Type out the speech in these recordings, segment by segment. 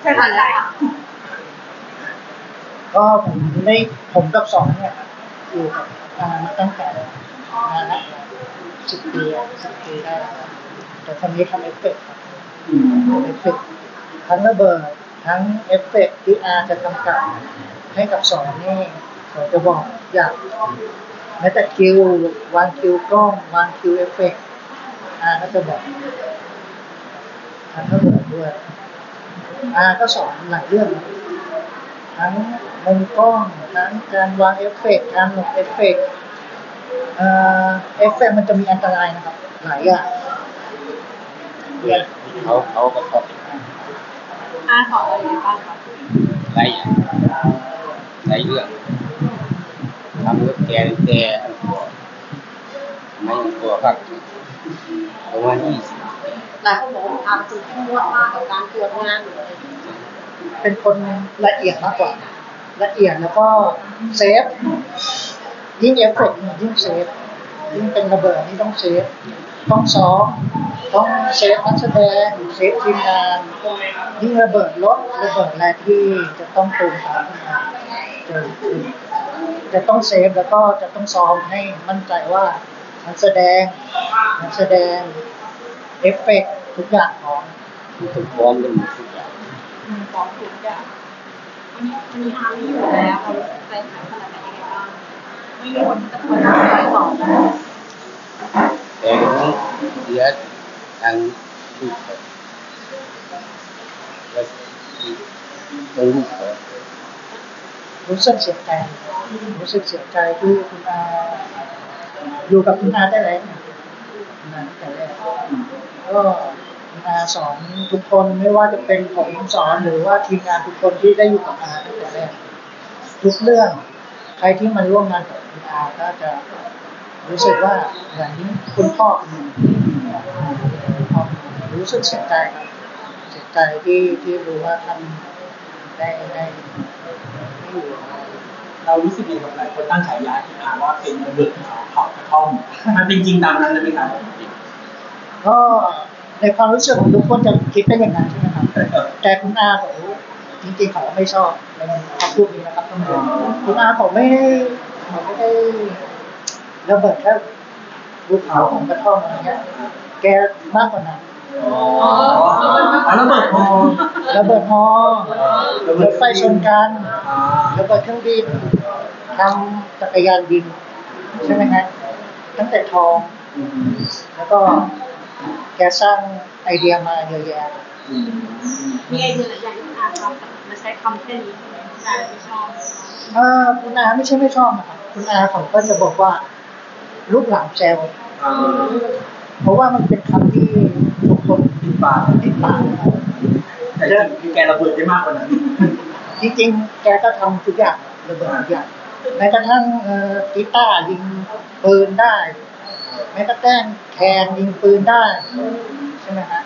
ใช่ทันแล้วค่ะก็ผมได้ผมกับสอนเนี่ยอยู่กับอามาตั้งแต่นานละสิบปีสิบปีได้แล้วแต่คนนี้ทำเอฟเฟกต์คเอฟเฟกต์ทั้งระเบิดทั้งเอฟเฟกต์ที่อาจะกำกับให้กับสอนนี่สอนจะบอกอยากแม้แต่คิววางคิวกล้องวางคิวเอฟเฟกต์อาก็จะบอกทั้งระเบิดด้วย อาก็สอนหลายเรื่อง ทั้งมุมกล้องทั้งการวางเอฟเฟกต์การหลบเอฟเฟกต์เอฟเฟกต์มันจะมีอันตรายนะครับ หลายอย่างเขาเขาก็ชอบอาสอนอะไรบ้างคะหลายอย่างหลายเรื่องทำกับแกแกไม่กลัวครับประมาณยี่สิบ หลายคนบอกว่าอาคือเข้มงวดมากกับการตรวจงานเป็นคนละเอียดมากกว่า ละเอียดแล้วก็ safe ยิ่งเอฟเฟกต์ยิ่ง safe ยิ่งเป็นระเบิดนี่ต้อง safe ต้องซ้อมต้อง safe นักแสดง safe ทีมงานยิ่งระเบิดรถระเบิดอะไรที่จะต้องตูมตามขึ้นมาจะจะต้อง safe แล้วก็จะต้องซ้อมให้มั่นใจว่านักแสดงนักแสดงเอฟเฟกต์ ทุกอย่างพร้อมทุกพร้อมกันหมดทุกอย่างอืมของทุกอย่างวันนี้วันนี้อาไม่อยู่แล้วเขาใจหายขนาดไหนยังไงบ้างไม่มีคนตะโกนอะไรต่อนะแต่ทั้งเดือดทั้งลูกเขาและทั้งลูกเขารู้สึกเสียใจรู้สึกเสียใจที่คุณอาอยู่กับคุณอาได้แล้วเนี่ยคุณอาตั้งแต่แรกก็คุณ อาสอนทุกคนไม่ว่าจะเป็นผมสอนหรือว่าทีมงานทุกคนที่ได้อยู่กับอาตั้งแต่แรกทุกเรื่องใครที่มาร่วมงานกับคุณอาก็จะรู้สึกว่าเหมือนคุณพ่อคุณพ่อรู้สึกเสียใจครับเสียใจที่ที่รู้ว่าท่านได้ได้ไม่อยู่เรารู้สึกยังไงกับหลายคนตั้งฉายาที่อาว่าเป็นระเบิดเขาเผากระท่อมมันเป็นจริงตามนั้นเลยไหมครับก็ ในความรู้สึกของทุกคนจะคิดเป็นอย่างนั้นใช่ไหมครับ แต่คุณอาเขาจริงๆเขาไม่ชอบในคำพูดนี้นะครับท่านผู้ชมคุณอาเขาไม่ได้เขาไม่ได้ระเบิดแค่ภูเขาของกระท่อมอะไรเงี้ยแกมากกว่านั้นอ๋อระเบิดพอระเบิดฮอรถไฟชนกันระเบิดเครื่องบินทำจักรยานบิน ใช่ไหมฮะตั้งแต่ทอง แล้วก็ แกสร้างไอเดียมาเยอะแยะมีไอเดียหลายอย่างที่อาทำแต่มันใช้คำแค่นี้อาไม่ชอบเออคุณอาไม่ใช่ไม่ชอบนะครับคุณอาเขาก็จะบอกว่าลูกหลานแซวเพราะว่ามันเป็นคำที่ทุกคนติดปากติดปากนะครับแต่จริงคือแกระเบิดได้มากกว่านั้นจริงๆแกก็ทำทุกอย่างระเบิดทุกอย่างแม้กระทั่งเอ่อกีตาร์ยิงปืนได้ แม้กระทั่งแคนยิงปืนได้ใช่ไหมฮะ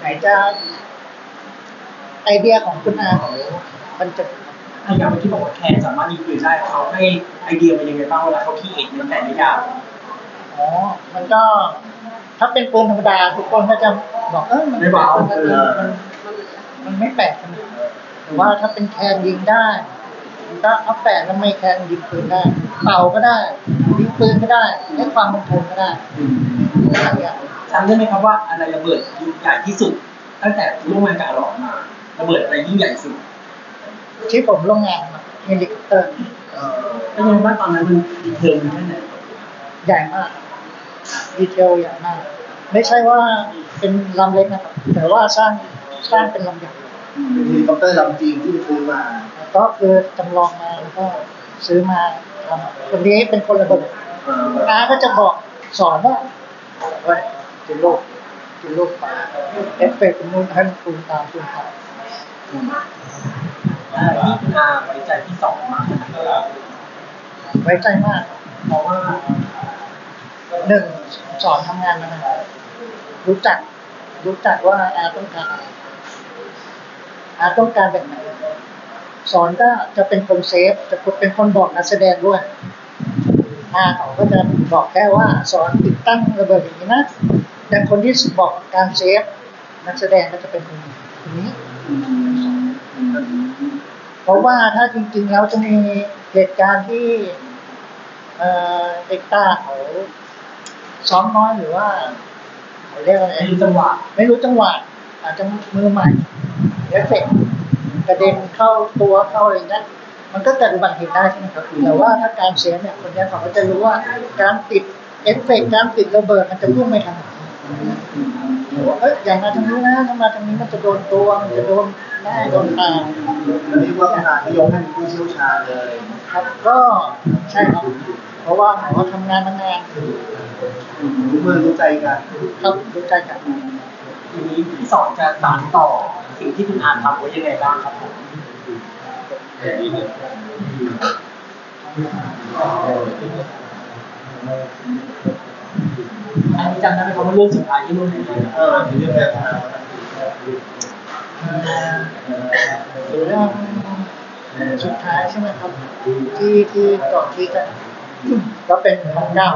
ไหนจะไอเดียของคุณอาเขามันจะถ้าอย่างเมื่อกี้บอกว่าแคนสามารถยิงปืนได้เขาให้ไอเดียมันยังไงบ้างเวลาเขาคิดเองมันแต่ไม่ยากอ๋อ มันก็ถ้าเป็นปืนธรรมดาทุกคนก็จะบอกเออมันไม่เบามันเออมันมันไม่แปลกขนาดนั้นแต่ว่าถ้าเป็นแคนยิงได้มันก็เอาแปลกแล้วไม่แคนยิงปืนได้เป่าก็ได้ยิง ปืนก็ได้ให้ความบันเทิงก็ได้หลายอย่างจำได้ไหมครับว่าอะไรระเบิดยิ่งใหญ่ที่สุด ตั้งแต่ร่วมงานกับอาหลองมาระเบิดอะไรยิ่งใหญ่สุดที่ผมร่วมงานมาเฮลิคอปเตอร์เป็นยังไงบ้างตอนนั้นมัน detail มันแค่ไหนใหญ่มาก detail ใหญ่มาก ไม่ใช่ว่าเป็นลำเล็กนะครับแต่ว่าสร้างสร้างเป็นลำใหญ่เฮลิคอปเตอร์ลำจริงที่ไปซื้อมา ก็คือจำลองมาแล้วก็ซื้อมาทำคนนี้เป็นคนระเบิด เอ่อาก็จะบอกสอนว่าเฮ้ยกินลูกกินลูกปลาเอฟเฟกต์เป็นนู่นให้มันคูณตามคูณตามที่คุณอาไว้ใจที่สองมากไว้ใจมากเพราะว่าหนึ่งสอนทำงานมานารู้จัก รู้จักว่าอาต้องการอะไรอาต้องการแบบไหนสอนก็จะเป็นคนเซฟ จะเป็นคนบอกนักแสดงด้วย อาเขาก็จะบอกแค่ว่าสอนติดตั้งระเบิดอย่างนี้นะแต่คนที่บอกการเซฟนักแสดงก็จะเป็นคนคนนี้อืเพราะว่าถ้าจริงๆแล้วจะมีเหตุการณ์ที่เอ่อเด็กต้าเขาซ้อมน้อยหรือว่าเขาเรียกอะไรไม่รู้จังหวะไม่รู้จังหวะอาจจะมือใหม่เอฟเฟกต์กระเด็นเข้าตัวเข้าอะไรนั้น มันก็เกิดอุบัติเหตุได้ใช่ไหมครับแต่ว่าถ้าการ safe เนี่ยคนเนี้ยเขาก็จะรู้ว่าการติดเอฟเฟกต์การติดระเบิดมันจะพุ่งไปทางไหนเอ้ยอย่ามาทางนี้นะถ้ามาทางนี้มันจะโดนตัวมันจะโดนหน้าโดนตาอันนี้ว่าขนาดนิยมให้เป็นผู้เชี่ยวชาญเลยครับก็ใช่ครับ เพราะว่าหมอทำงานมานานรู้มือรู้ใจกันครับรู้ใจกันทีนี้พี่สอนจะสานต่อสิ่งที่คุณอาทำไว้ยังไงบ้างครับผมดีเลย อันนี้จำได้ไหมครับว่าเรื่องสุดท้ายที่นู่นเป็นเออถึงเรื่องแบบนั้นเรื่องสุดท้ายใช่ไหมครับ ที่ที่ก่อนที่จะก็เป็นของเก้า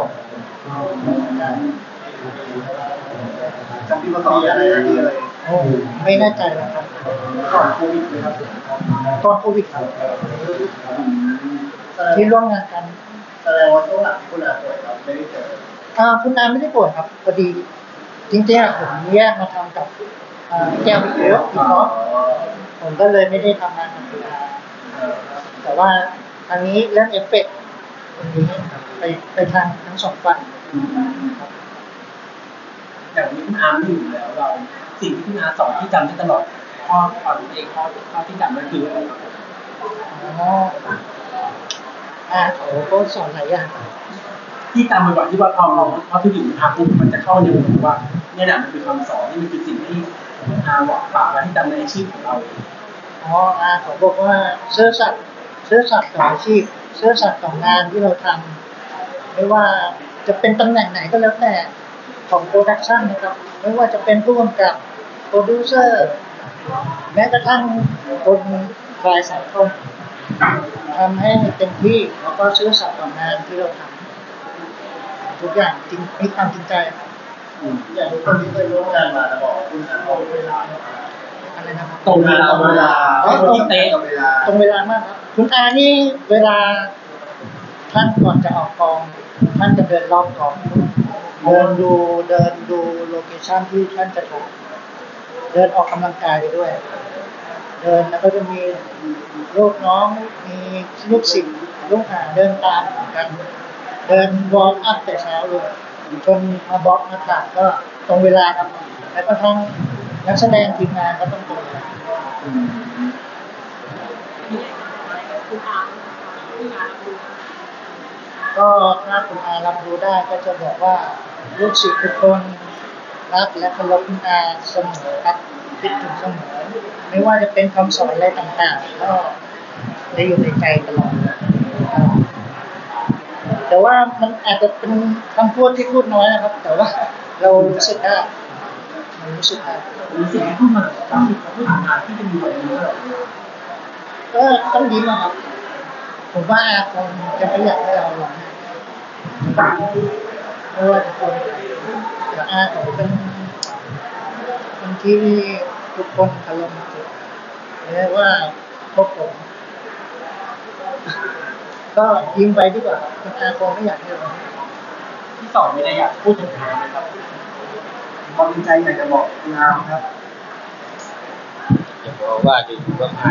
จำที่มาต่ออะไรที่อะไร โอ้ไม่แน่ใจนะครับก่อนโควิดเลยครับตอนโควิดครับที่ร่วมงานกันแสดงว่าช่วงหลังคุณอาป่วยครับไม่ได้เจออ่าคุณอาไม่ได้ป่วยครับพอดี จริงๆอะผมแยกมาทำกับอ่าแก้วพิโยอีกเนาะผมก็เลยไม่ได้ทำงานกับคุณอาแต่ว่าทางนี้เรื่องเอฟเฟกต์ตรงนี้ไปไปทางทั้งสองฝั่งครับอย่างนี้คุณอาไม่อยู่แล้วเรา สิ่งที่คุณอาสอนที่จำได้ตลอดข้อความเองข้อข้อที่จำได้คืออะไรครับอ๋ออ่าโอ้ก็สอนหลายอย่างครับที่จำบ่อยๆที่ว่าพอเราพอที่อยู่อาปุ๊บมันจะเข้าในหัวว่าเนี่ยแหละมันเป็นคำสอนนี่มันคือสิ่งที่อาหวังฝากไว้ที่จำในอาชีพของเราเองอ๋ออาเขาบอกว่าเสื้อสัตว์เสื้อสัตว์ต่ออาชีพเสื้อสัตว์ต่องานที่เราทำไม่ว่าจะเป็นตำแหน่งไหนก็แล้วแต่ของ production นะครับ ไม่ว่าจะเป็นผู้กำกับ โปรดิวเซอร์ แม้กระทั่งคนรายสายคนทำให้เต็มที่แล้วก็ซื่อสัตย์ต่องานที่เราทำทุกอย่างจริงมีความจริงใจครับอย่างทุกคนที่เคยร่วมงานมาจะบอกคุณอาเอาเวลาอะไรนะครับตรงเวลาตรงเวลาตรงที่เป๊ะตรงเวลาตรงเวลามากครับคุณอานี่เวลาท่านก่อนจะออกกอง ท่านจะเดินรอบกองเดินดูเดินดูโลเคชั่นที่ท่านจะถ่าย เดินออกกำลังกายไปด้วย เดินแล้วก็จะมีลูกน้องมีลูกศิษย์ลูกหาเดินตามกัน เดินวอร์มอัพแต่เช้าเลยจนมาบล็อกมาถ่ายก็ตรงเวลาครับ แล้วก็ทั้งนักแสดงทีมงานก็ต้องตรงเวลาก็ถ้าคุณอารับรู้ได้ก็จะบอกว่าลูกศิษย์ทุกคน รักและเคารพคุณอาเสมอครับคิดถึงเสมอไม่ว่าจะเป็นคำสอนอะไรต่างๆ ก็ได้อยู่ในใจตลอดแต่ว่ามันอาจจะเป็นคำพูดที่พูดน้อยนะครับ แต่ว่าเรารู้สึกได้รู้สึกได้รือสิ่งที่พูดมาสามสิบเขาพูดงานที่จะมีวันนี้ก็ต้องยิ้มอะครับผมว่าอาคงจะไม่อยากให้เราร้องไห้ไม่ว่าคน แต่อาเขาเป็นคนที่ทุกคนเคารพนับถือเรียกว่าพวกผมก็ยิ้มไปดีกว่าครับคุณอาคงไม่อยากให้เราร้องไห้ที่สอนไม่ได้อยากพูดถึงงานนะครับความจริงใจอยากจะบอกคุณอาครับจะบอกว่าจะอยู่ก็ผ่า